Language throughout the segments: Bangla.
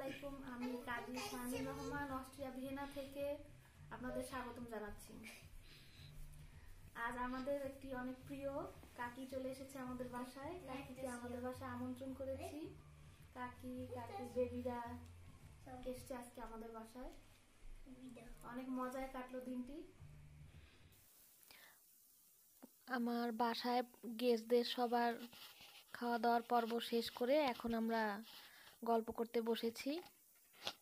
আলাইকুম আমি কাজী শাহিন রহমান অস্ট্রিয়া ভিয়েনা থেকে আপনাদের স্বাগতম জানাচ্ছি। আজ আমাদের একটি অনেক প্রিয় কাকি চলে এসেছে আমাদের বাসায়। কাকিকে আমাদের বাসায় আমন্ত্রণ করেছি। কাকি কাকি বেবিরা এসছে আজকে আমাদের বাসায়। অনেক মজায় কাটলো দিনটি। আমার বাসায় গেস্টদের সবার খাওয়া দাওয়ার পর্ব শেষ করে এখন আমরা গল্প করতে বসেছি।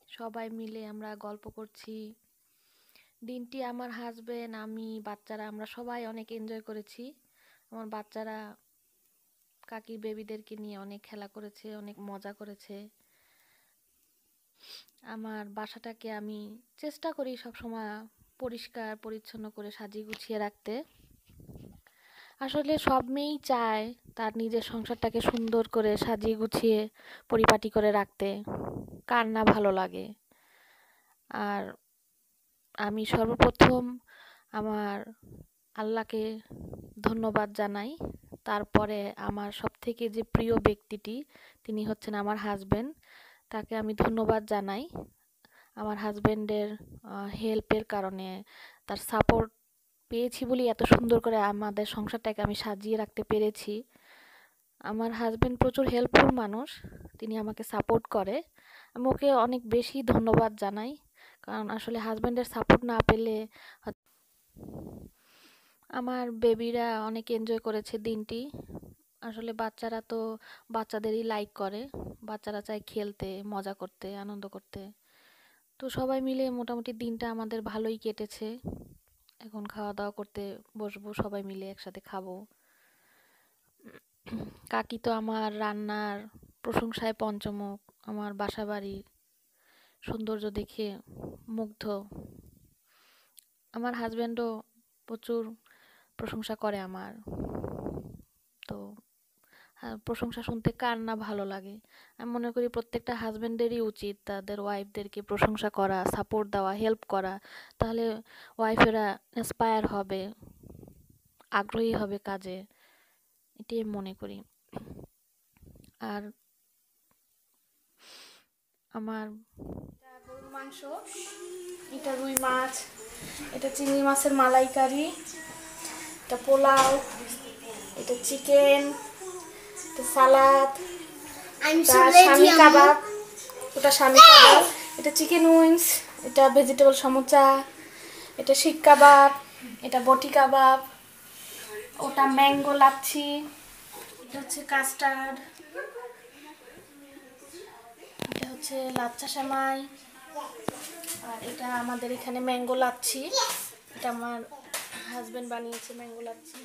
সবাই মিলে আমরা গল্প করছি। দিনটি আমার হাজবেন্ড আমি, বাচ্চারা, আমরা সবাই অনেক এনজয় করেছি। আমার বাচ্চারা কাকির বেবিদেরকে নিয়ে অনেক খেলা করেছে, অনেক মজা করেছে। আমার বাসাটাকে আমি চেষ্টা করি সবসময় পরিষ্কার, পরিচ্ছন্ন করে সাজিয়ে গুছিয়ে রাখতে। আসলে সব মেয়েই চায় তার নিজের সংসারটাকে সুন্দর করে সাজিয়ে গুছিয়ে পরিপাটি করে রাখতে। কার না ভালো লাগে? আর আমি সর্বপ্রথম আমার আল্লাহকে ধন্যবাদ জানাই। তারপরে আমার সবথেকে যে প্রিয় ব্যক্তিটি, তিনি হচ্ছেন আমার হাজবেন্ড তাকে আমি ধন্যবাদ জানাই। আমার হাজবেন্ডের হেল্পের কারণে তার সাপোর্ট পেয়েছি বলেই এত সুন্দর করে আমাদের সংসারটাকে আমি সাজিয়ে রাখতে পেরেছি। আমার হাজবেন্ড প্রচুর হেল্পফুল মানুষ, তিনি আমাকে সাপোর্ট করে। আমি ওকে অনেক বেশি ধন্যবাদ জানাই, কারণ আসলে হাজবেন্ডের সাপোর্ট না পেলে আমার বেবিরা অনেক এনজয় করেছে দিনটি। আসলে বাচ্চারা তো বাচ্চাদেরই লাইক করে, বাচ্চারা চায় খেলতে, মজা করতে, আনন্দ করতে। তো সবাই মিলে মোটামুটি দিনটা আমাদের ভালোই কেটেছে। এখন খাওয়া দাওয়া করতে বসবো, সবাই মিলে একসাথে খাব। কাকি তো আমার রান্নার প্রশংসায় পঞ্চমুখ, আমার বাসা বাড়ির সৌন্দর্য দেখে মুগ্ধ। আমার হাজব্যান্ডও প্রচুর প্রশংসা করে আমার। তো প্রশংসা শুনতে কার না ভালো লাগে? আমি মনে করি প্রত্যেকটা হাজবেন্ডেরই উচিত তাদের ওয়াইফদেরকে প্রশংসা করা সাপোর্ট দেওয়া হেল্প করা। তাহলে ওয়াইফেরা ইন্সপায়ার হবে, আগ্রহী হবে কাজে। এটাই মনে করি। আর আমার মাংস, এটা রুই মাছ, এটা চিংড়ি মাছের মালাইকারি, এটা পোলাও, এটা চিকেন। সালাদ. স্বামী কাবাব ওটা স্বামী কাবাব এটা চিকেন উইংস এটা ভেজিটেবল সমোচা এটা শিক কাবাব এটা বটি কাবাব ওটা ম্যাঙ্গো লাচ্ছি এটা হচ্ছে কাস্টার্ড এটা হচ্ছে লাচ্চা সেমাই আর এটা আমাদের এখানে ম্যাঙ্গো লাচ্ছি এটা আমার হাজব্যান্ড বানিয়েছে ম্যাঙ্গো লাচ্ছি